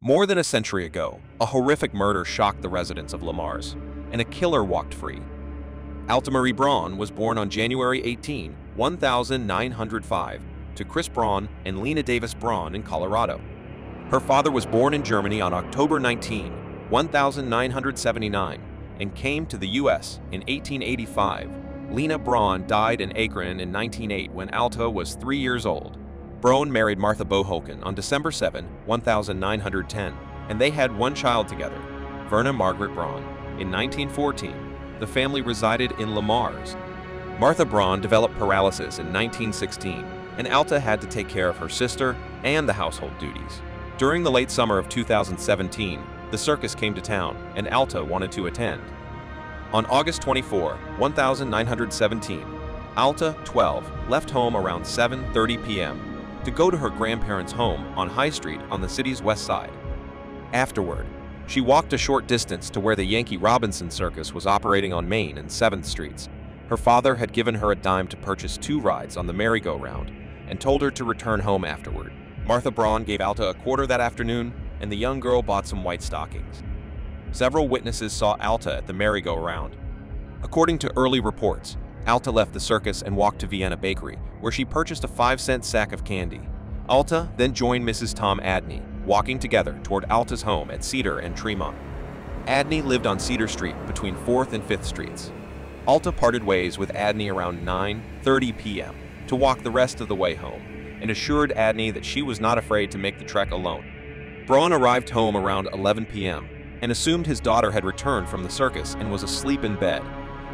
More than a century ago, a horrific murder shocked the residents of Le Mars, and a killer walked free. Alta Marie Braun was born on January 18, 1905, to Chris Braun and Lena Davis Braun in Colorado. Her father was born in Germany on October 19, 1979, and came to the U.S. in 1885. Lena Braun died in Akron in 1908 when Alta was three years old. Braun married Martha Boholken on December 7, 1910, and they had one child together, Verna Margaret Braun. In 1914, the family resided in Le Mars. Martha Braun developed paralysis in 1916, and Alta had to take care of her sister and the household duties. During the late summer of 2017, the circus came to town, and Alta wanted to attend. On August 24, 1917, Alta, 12, left home around 7.30 p.m to go to her grandparents' home on High Street on the city's west side. Afterward, she walked a short distance to where the Yankee Robinson Circus was operating on Main and 7th Streets. Her father had given her a dime to purchase two rides on the merry-go-round and told her to return home afterward. Martha Braun gave Alta a quarter that afternoon, and the young girl bought some white stockings. Several witnesses saw Alta at the merry-go-round. According to early reports, Alta left the circus and walked to Vienna Bakery, where she purchased a five-cent sack of candy. Alta then joined Mrs. Tom Adney, walking together toward Alta's home at Cedar and Tremont. Adney lived on Cedar Street between 4th and 5th Streets. Alta parted ways with Adney around 9.30 p.m. to walk the rest of the way home and assured Adney that she was not afraid to make the trek alone. Braun arrived home around 11 p.m. and assumed his daughter had returned from the circus and was asleep in bed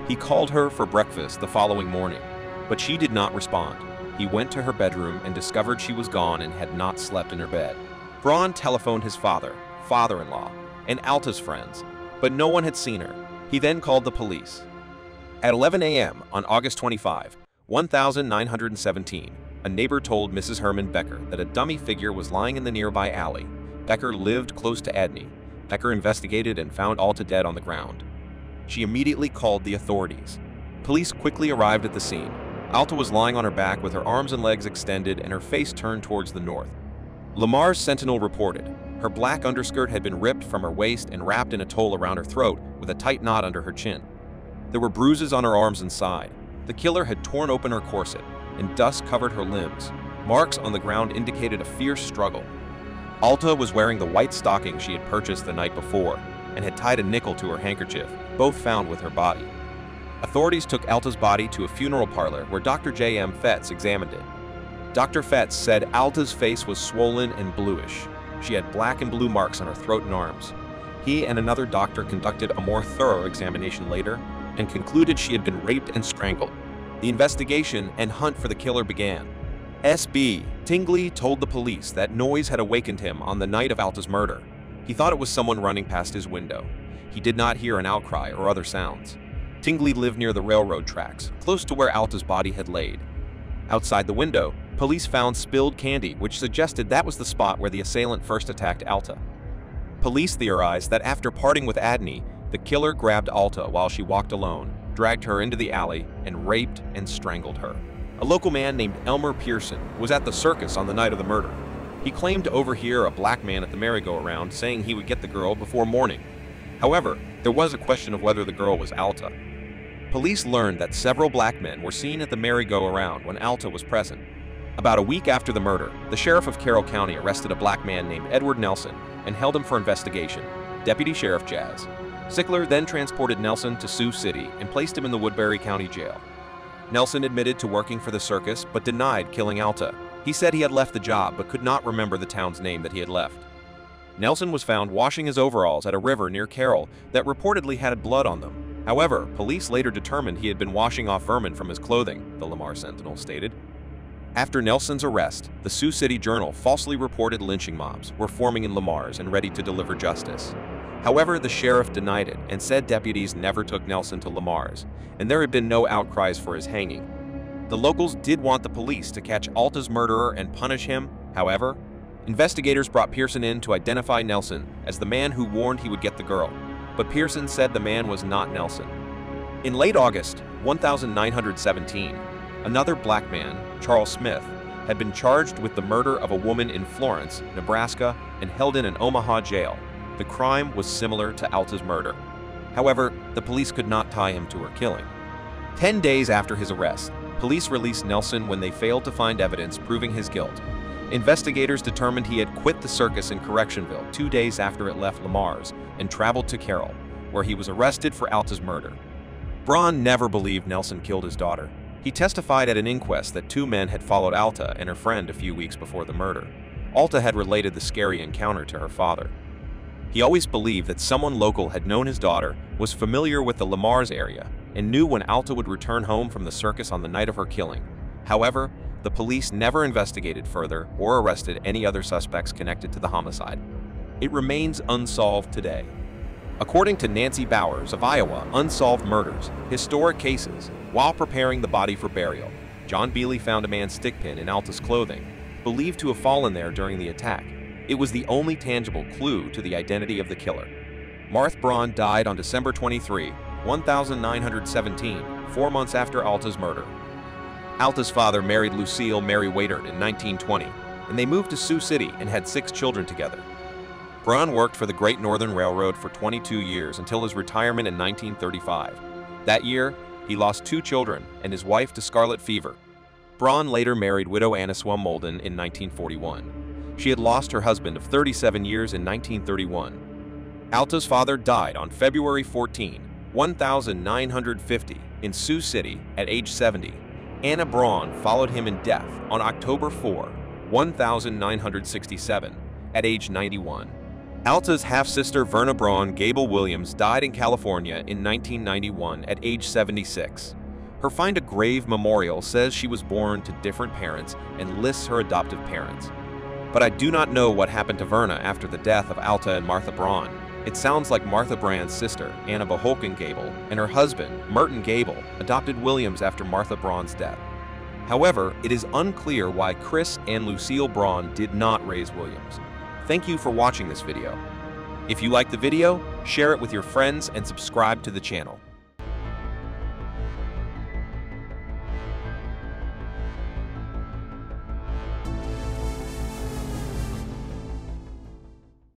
he called her for breakfast the following morning, but she did not respond. He went to her bedroom and discovered she was gone and had not slept in her bed. Braun telephoned his father, father-in-law, and Alta's friends, but no one had seen her. He then called the police. At 11 a.m. on August 25, 1917, a neighbor told Mrs. Herman Becker that a dummy figure was lying in the nearby alley. Becker lived close to Adney. Becker investigated and found Alta dead on the ground. She immediately called the authorities. Police quickly arrived at the scene. Alta was lying on her back with her arms and legs extended and her face turned towards the north. Le Mars Sentinel reported, her black underskirt had been ripped from her waist and wrapped in a toll around her throat with a tight knot under her chin. There were bruises on her arms and side. The killer had torn open her corset, and dust covered her limbs. Marks on the ground indicated a fierce struggle. Alta was wearing the white stocking she had purchased the night before, and had tied a nickel to her handkerchief, both found with her body. Authorities took Alta's body to a funeral parlor where Dr. J.M. Fetz examined it. Dr. Fetz said Alta's face was swollen and bluish. She had black and blue marks on her throat and arms. He and another doctor conducted a more thorough examination later and concluded she had been raped and strangled. The investigation and hunt for the killer began. S.B. Tingley told the police that noise had awakened him on the night of Alta's murder. He thought it was someone running past his window. He did not hear an outcry or other sounds. Tingley lived near the railroad tracks, close to where Alta's body had laid. Outside the window, police found spilled candy, which suggested that was the spot where the assailant first attacked Alta. Police theorized that after parting with Adney, the killer grabbed Alta while she walked alone, dragged her into the alley, and raped and strangled her. A local man named Elmer Pearson was at the circus on the night of the murder. He claimed to overhear a black man at the merry-go-round saying he would get the girl before morning. However, there was a question of whether the girl was Alta. Police learned that several black men were seen at the merry-go-around when Alta was present. About a week after the murder, the sheriff of Carroll County arrested a black man named Edward Nelson and held him for investigation, Deputy Sheriff Jazz. Sickler then transported Nelson to Sioux City and placed him in the Woodbury County Jail. Nelson admitted to working for the circus but denied killing Alta, he said he had left the job but could not remember the town's name that he had left. Nelson was found washing his overalls at a river near Carroll that reportedly had blood on them. However, police later determined he had been washing off vermin from his clothing, the Le Mars Sentinel stated. After Nelson's arrest, the Sioux City Journal falsely reported lynching mobs were forming in Le Mars and ready to deliver justice. However, the sheriff denied it and said deputies never took Nelson to Le Mars, and there had been no outcries for his hanging. The locals did want the police to catch Alta's murderer and punish him, however, investigators brought Pearson in to identify Nelson as the man who warned he would get the girl, but Pearson said the man was not Nelson. In late August 1917, another black man, Charles Smith, had been charged with the murder of a woman in Florence, Nebraska, and held in an Omaha jail. The crime was similar to Alta's murder. However, the police could not tie him to her killing. Ten days after his arrest, police released Nelson when they failed to find evidence proving his guilt. Investigators determined he had quit the circus in Correctionville two days after it left Le Mars and traveled to Carroll, where he was arrested for Alta's murder. Braun never believed Nelson killed his daughter. He testified at an inquest that two men had followed Alta and her friend a few weeks before the murder. Alta had related the scary encounter to her father. He always believed that someone local had known his daughter, was familiar with the Le Mars area, and knew when Alta would return home from the circus on the night of her killing. However, the police never investigated further or arrested any other suspects connected to the homicide. It remains unsolved today. According to Nancy Bowers of Iowa Unsolved Murders, Historic Cases, while preparing the body for burial, John Beely found a man's stick pin in Alta's clothing, believed to have fallen there during the attack. It was the only tangible clue to the identity of the killer. Martha Braun died on December 23, 1917, four months after Alta's murder. Alta's father married Lucille Mary Waitert in 1920, and they moved to Sioux City and had six children together. Braun worked for the Great Northern Railroad for 22 years until his retirement in 1935. That year, he lost two children and his wife to scarlet fever. Braun later married widow Anniswa Molden in 1941. She had lost her husband of 37 years in 1931. Alta's father died on February 14, 1950, in Sioux City at age 70. Anna Braun followed him in death on October 4, 1967, at age 91. Alta's half-sister Verna Braun Gable Williams died in California in 1991 at age 76. Her Find a Grave memorial says she was born to different parents and lists her adoptive parents. But I do not know what happened to Verna after the death of Alta and Martha Braun. It sounds like Martha Braun's sister, Anna Boholken Gable, and her husband, Merton Gable, adopted Williams after Martha Braun's death. However, it is unclear why Chris and Lucille Braun did not raise Williams. Thank you for watching this video. If you liked the video, share it with your friends and subscribe to the channel.